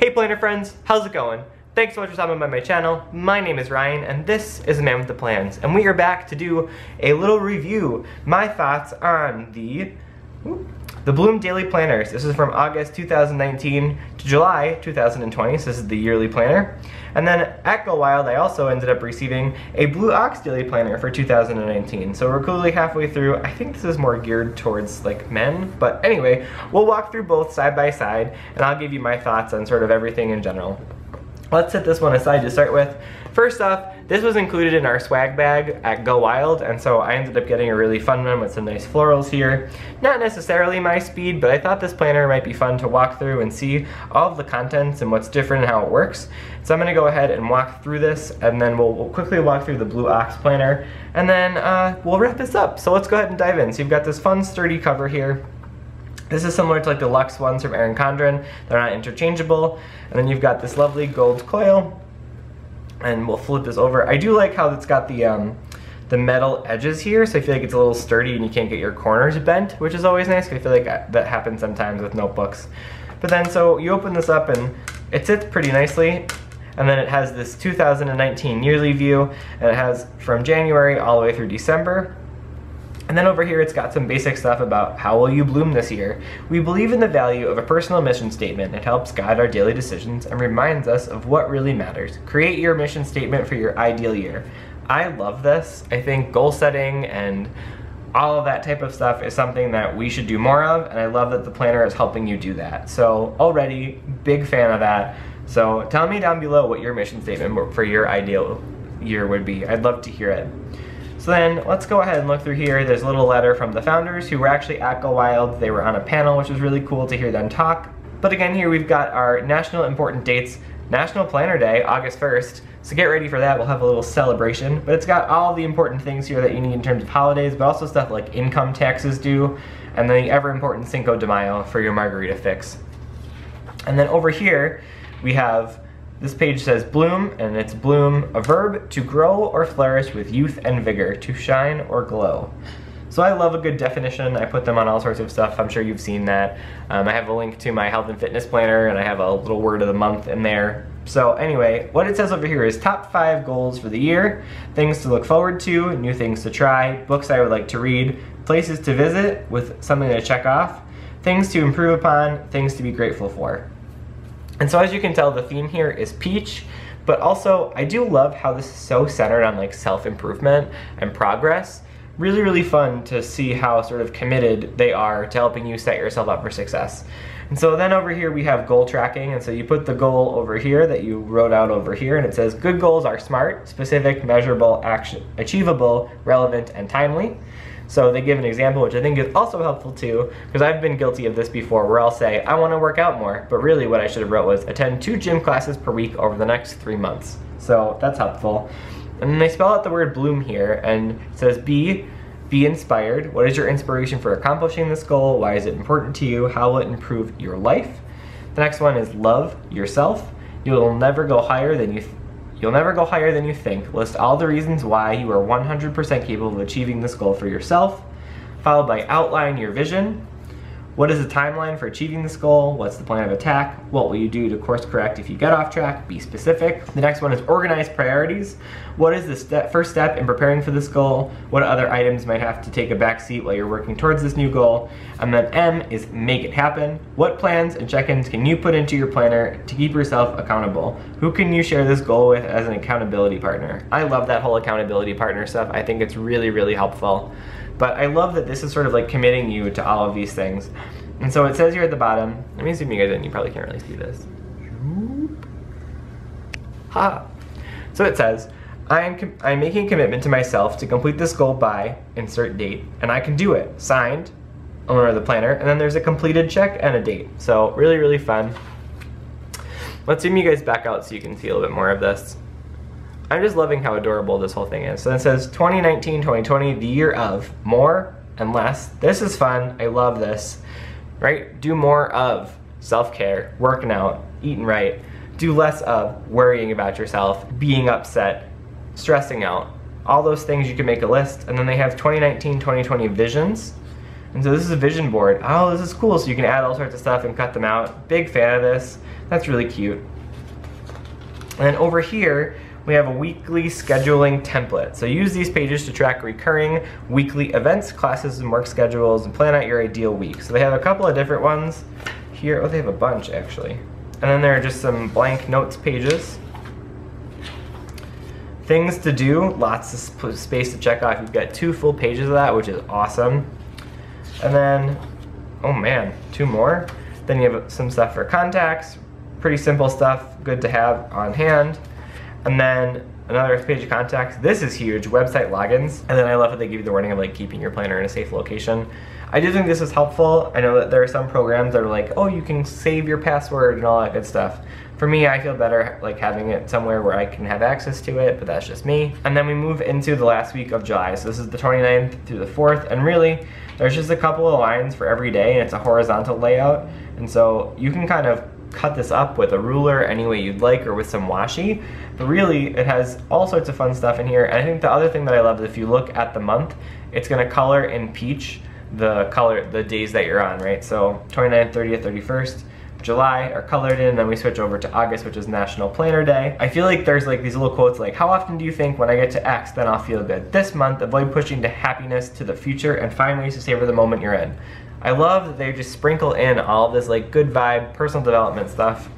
Hey planner friends, how's it going? Thanks so much for stopping by my channel. My name is Ryan and this is The Man with the Plans and we are back to do a little review, my thoughts on the the Bloom Daily Planners. This is from August 2019 to July 2020, so this is the yearly planner. And then Go Wild, I also ended up receiving a Blue Ox Daily Planner for 2019. So we're clearly halfway through. I think this is more geared towards like men, but anyway, we'll walk through both side by side and I'll give you my thoughts on sort of everything in general. Let's set this one aside to start with. First off, this was included in our swag bag at Go Wild, and so I ended up getting a really fun one with some nice florals here. Not necessarily my speed, but I thought this planner might be fun to walk through and see all of the contents and what's different and how it works. So I'm gonna go ahead and walk through this, and then we'll, we'll quickly walk through the Blue Ox planner, and then uh, we'll wrap this up. So let's go ahead and dive in. So you've got this fun sturdy cover here. This is similar to like the Luxe ones from Erin Condren. They're not interchangeable. And then you've got this lovely gold coil and we'll flip this over. I do like how it's got the um, the metal edges here, so I feel like it's a little sturdy and you can't get your corners bent, which is always nice, I feel like that happens sometimes with notebooks. But then, so you open this up and it sits pretty nicely, and then it has this 2019 yearly view, and it has from January all the way through December. And then over here it's got some basic stuff about how will you bloom this year. We believe in the value of a personal mission statement. It helps guide our daily decisions and reminds us of what really matters. Create your mission statement for your ideal year. I love this. I think goal setting and all of that type of stuff is something that we should do more of and I love that the planner is helping you do that. So already, big fan of that. So tell me down below what your mission statement for your ideal year would be. I'd love to hear it. So then let's go ahead and look through here. There's a little letter from the founders who were actually at Go Wild. They were on a panel, which was really cool to hear them talk. But again, here we've got our national important dates. National Planner Day, August 1st. So get ready for that, we'll have a little celebration. But it's got all the important things here that you need in terms of holidays, but also stuff like income taxes due, and then the ever important Cinco de Mayo for your margarita fix. And then over here, we have this page says bloom, and it's bloom, a verb, to grow or flourish with youth and vigor, to shine or glow. So I love a good definition. I put them on all sorts of stuff. I'm sure you've seen that. Um, I have a link to my health and fitness planner, and I have a little word of the month in there. So anyway, what it says over here is top five goals for the year, things to look forward to, new things to try, books I would like to read, places to visit with something to check off, things to improve upon, things to be grateful for. And so as you can tell, the theme here is peach, but also I do love how this is so centered on like self-improvement and progress. Really, really fun to see how sort of committed they are to helping you set yourself up for success. And so then over here we have goal tracking, and so you put the goal over here that you wrote out over here, and it says good goals are smart, specific, measurable, action, achievable, relevant, and timely. So they give an example, which I think is also helpful too, because I've been guilty of this before, where I'll say, I want to work out more, but really what I should have wrote was attend two gym classes per week over the next three months. So that's helpful. And then they spell out the word bloom here, and it says be, be inspired. What is your inspiration for accomplishing this goal? Why is it important to you? How will it improve your life? The next one is love yourself. You will never go higher than you You'll never go higher than you think. List all the reasons why you are 100% capable of achieving this goal for yourself, followed by outline your vision, what is the timeline for achieving this goal? What's the plan of attack? What will you do to course correct if you get off track? Be specific. The next one is organize priorities. What is the step, first step in preparing for this goal? What other items might have to take a back seat while you're working towards this new goal? And then M is make it happen. What plans and check-ins can you put into your planner to keep yourself accountable? Who can you share this goal with as an accountability partner? I love that whole accountability partner stuff. I think it's really, really helpful. But I love that this is sort of like committing you to all of these things. And so it says here at the bottom, let me zoom you guys in, you probably can't really see this. Ha! So it says, I am, I am making a commitment to myself to complete this goal by insert date, and I can do it. Signed, owner of the planner, and then there's a completed check and a date. So really, really fun. Let's zoom you guys back out so you can see a little bit more of this. I'm just loving how adorable this whole thing is. So it says 2019, 2020, the year of more and less. This is fun. I love this. Right? Do more of self-care, working out, eating right. Do less of worrying about yourself, being upset, stressing out. All those things you can make a list. And then they have 2019, 2020 visions. And so this is a vision board. Oh, this is cool. So you can add all sorts of stuff and cut them out. Big fan of this. That's really cute. And over here, we have a weekly scheduling template. So use these pages to track recurring weekly events, classes, and work schedules, and plan out your ideal week. So they have a couple of different ones here. Oh, they have a bunch actually. And then there are just some blank notes pages. Things to do, lots of space to check off. You've got two full pages of that, which is awesome. And then, oh man, two more. Then you have some stuff for contacts, pretty simple stuff, good to have on hand. And then another page of contacts. This is huge, website logins. And then I love that they give you the warning of like keeping your planner in a safe location. I do think this is helpful. I know that there are some programs that are like, oh, you can save your password and all that good stuff. For me, I feel better like having it somewhere where I can have access to it, but that's just me. And then we move into the last week of July. So this is the 29th through the 4th, and really, there's just a couple of lines for every day, and it's a horizontal layout. And so you can kind of cut this up with a ruler any way you'd like or with some washi. But really, it has all sorts of fun stuff in here. And I think the other thing that I love is if you look at the month, it's gonna color in peach the color, the days that you're on, right? So 29th, 30th, 31st, July are colored in, and then we switch over to August, which is National Planner Day. I feel like there's like these little quotes like, how often do you think when I get to X, then I'll feel good? This month, avoid pushing to happiness to the future and find ways to savor the moment you're in. I love that they just sprinkle in all this like good vibe, personal development stuff.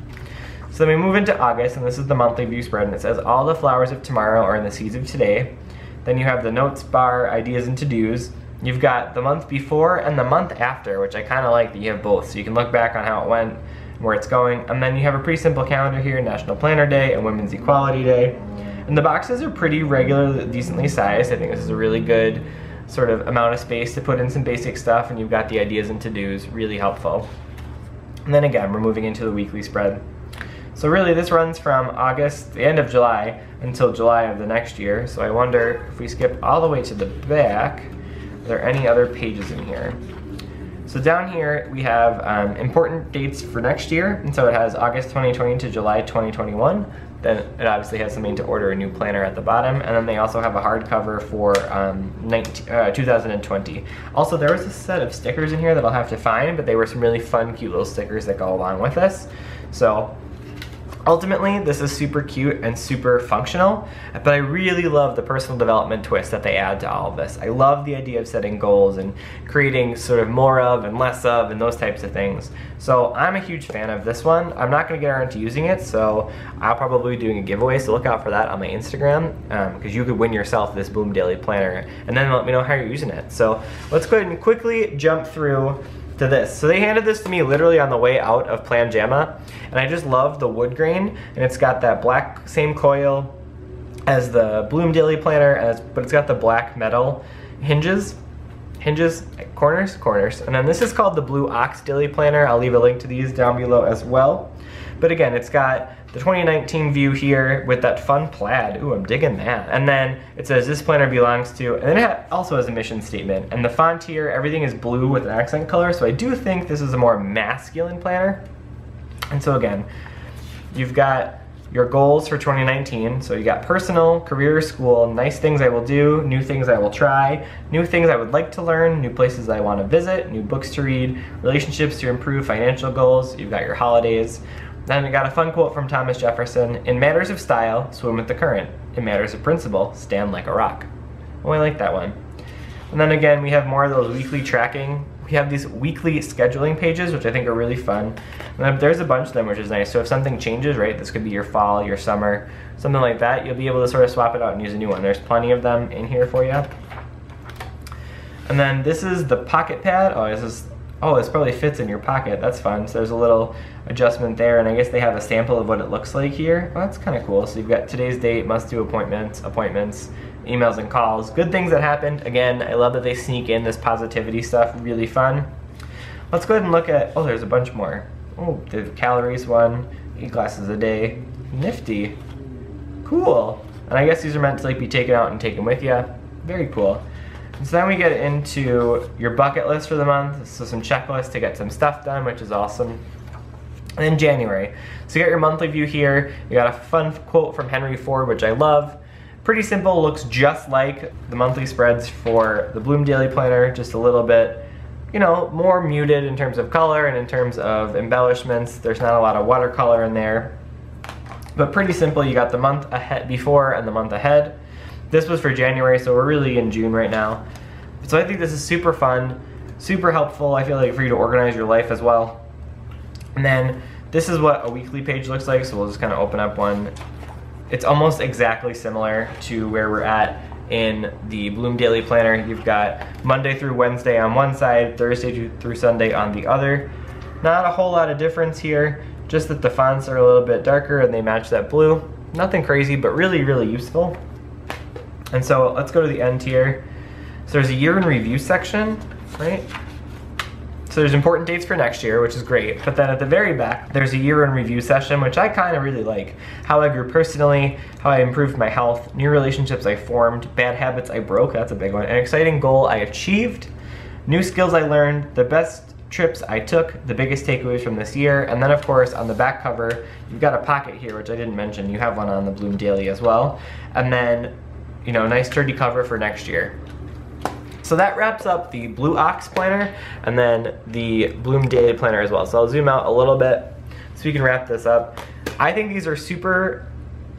So then we move into August, and this is the monthly view spread, and it says all the flowers of tomorrow are in the seeds of today. Then you have the notes bar, ideas and to-dos. You've got the month before and the month after, which I kind of like that you have both. So you can look back on how it went, where it's going. And then you have a pretty simple calendar here, National Planner Day and Women's Equality Day. And the boxes are pretty regular, decently sized. I think this is a really good sort of amount of space to put in some basic stuff and you've got the ideas and to-dos, really helpful. And then again, we're moving into the weekly spread. So really this runs from August, the end of July, until July of the next year. So I wonder if we skip all the way to the back, are there any other pages in here? So down here we have um, important dates for next year, and so it has August 2020 to July 2021. Then it obviously has something to order a new planner at the bottom, and then they also have a hardcover for um, 19, uh, 2020. Also, there was a set of stickers in here that I'll have to find, but they were some really fun, cute little stickers that go along with this. So Ultimately, this is super cute and super functional, but I really love the personal development twist that they add to all of this. I love the idea of setting goals and creating sort of more of and less of and those types of things. So I'm a huge fan of this one. I'm not gonna get around to using it, so I'll probably be doing a giveaway, so look out for that on my Instagram, because um, you could win yourself this Bloom Daily Planner, and then let me know how you're using it. So let's go ahead and quickly jump through to this. So they handed this to me literally on the way out of Plan Planjama, and I just love the wood grain, and it's got that black same coil as the Bloom Daily Planner, but it's got the black metal hinges, hinges, corners, corners. And then this is called the Blue Ox Daily Planner. I'll leave a link to these down below as well. But again, it's got the 2019 view here with that fun plaid. Ooh, I'm digging that. And then it says this planner belongs to, and then it also has a mission statement. And the font here, everything is blue with an accent color, so I do think this is a more masculine planner. And so again, you've got your goals for 2019. So you got personal, career, school, nice things I will do, new things I will try, new things I would like to learn, new places I want to visit, new books to read, relationships to improve, financial goals. You've got your holidays, then we got a fun quote from Thomas Jefferson, in matters of style, swim with the current. In matters of principle, stand like a rock. Oh, I like that one. And then again, we have more of those weekly tracking. We have these weekly scheduling pages, which I think are really fun. And there's a bunch of them, which is nice. So if something changes, right, this could be your fall, your summer, something like that, you'll be able to sort of swap it out and use a new one. There's plenty of them in here for you. And then this is the pocket pad. Oh, this is oh, this probably fits in your pocket. That's fun. So there's a little adjustment there, and I guess they have a sample of what it looks like here. Well, that's kind of cool. So you've got today's date, must do appointments, appointments, emails and calls. Good things that happened. Again, I love that they sneak in this positivity stuff. Really fun. Let's go ahead and look at, oh, there's a bunch more. Oh, the calories one, eight glasses a day. Nifty. Cool. And I guess these are meant to like be taken out and taken with you. Very cool. So then we get into your bucket list for the month. So some checklists to get some stuff done, which is awesome. And then January. So you got your monthly view here. You got a fun quote from Henry Ford, which I love. Pretty simple, looks just like the monthly spreads for the Bloom Daily Planner, just a little bit you know, more muted in terms of color and in terms of embellishments. There's not a lot of watercolor in there. But pretty simple, you got the month ahead before and the month ahead. This was for January, so we're really in June right now. So I think this is super fun, super helpful, I feel like for you to organize your life as well. And then this is what a weekly page looks like, so we'll just kind of open up one. It's almost exactly similar to where we're at in the Bloom Daily Planner. You've got Monday through Wednesday on one side, Thursday through Sunday on the other. Not a whole lot of difference here, just that the fonts are a little bit darker and they match that blue. Nothing crazy, but really, really useful. And so let's go to the end here. So there's a year in review section, right? So there's important dates for next year, which is great. But then at the very back, there's a year in review session, which I kind of really like. How I grew personally, how I improved my health, new relationships I formed, bad habits I broke, that's a big one, an exciting goal I achieved, new skills I learned, the best trips I took, the biggest takeaways from this year, and then of course on the back cover, you've got a pocket here, which I didn't mention. You have one on the Bloom Daily as well. And then, you know, nice sturdy cover for next year. So that wraps up the Blue Ox planner and then the Bloom Daily planner as well. So I'll zoom out a little bit so we can wrap this up. I think these are super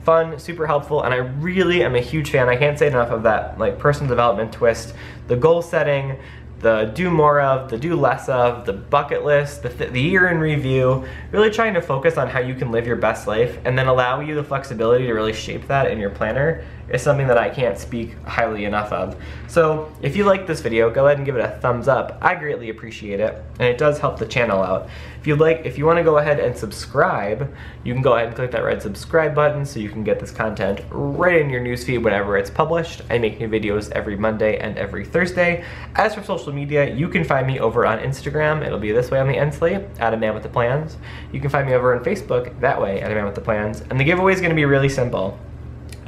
fun, super helpful, and I really am a huge fan. I can't say enough of that like personal development twist, the goal setting, the do more of, the do less of, the bucket list, the, the year in review, really trying to focus on how you can live your best life and then allow you the flexibility to really shape that in your planner is something that I can't speak highly enough of. So if you like this video, go ahead and give it a thumbs up. I greatly appreciate it, and it does help the channel out. If you'd like, if you want to go ahead and subscribe, you can go ahead and click that red subscribe button so you can get this content right in your newsfeed whenever it's published. I make new videos every Monday and every Thursday. As for social media, you can find me over on Instagram. It'll be this way on the end slate, at a man with the plans. You can find me over on Facebook that way, at a man with the plans. And the giveaway is going to be really simple.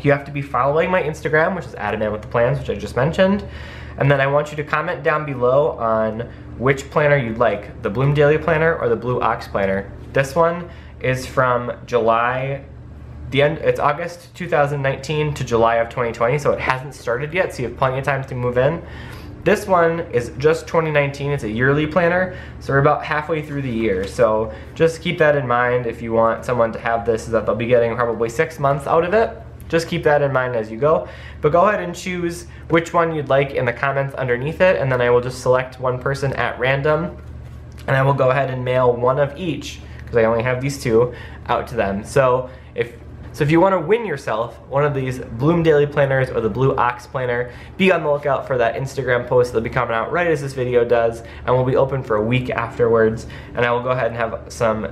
You have to be following my Instagram, which is a man with the Plans, which I just mentioned. And then I want you to comment down below on which planner you'd like, the Bloom Daily Planner or the Blue Ox Planner. This one is from July, the end, it's August 2019 to July of 2020, so it hasn't started yet, so you have plenty of time to move in. This one is just 2019, it's a yearly planner, so we're about halfway through the year. So just keep that in mind if you want someone to have this, is that they'll be getting probably six months out of it. Just keep that in mind as you go. But go ahead and choose which one you'd like in the comments underneath it, and then I will just select one person at random, and I will go ahead and mail one of each, because I only have these two, out to them. So if so if you want to win yourself one of these Bloom Daily Planners or the Blue Ox Planner, be on the lookout for that Instagram post that'll be coming out right as this video does, and will be open for a week afterwards. And I will go ahead and have some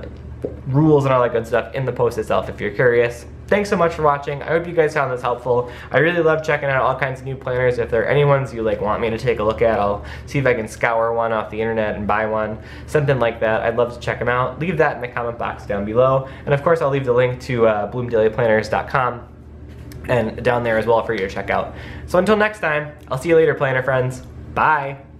rules and all that good stuff in the post itself if you're curious. Thanks so much for watching. I hope you guys found this helpful. I really love checking out all kinds of new planners. If there are any ones you like want me to take a look at, I'll see if I can scour one off the internet and buy one, something like that. I'd love to check them out. Leave that in the comment box down below. And of course, I'll leave the link to uh, bloomdailyplanners.com and down there as well for you to check out. So until next time, I'll see you later, planner friends. Bye.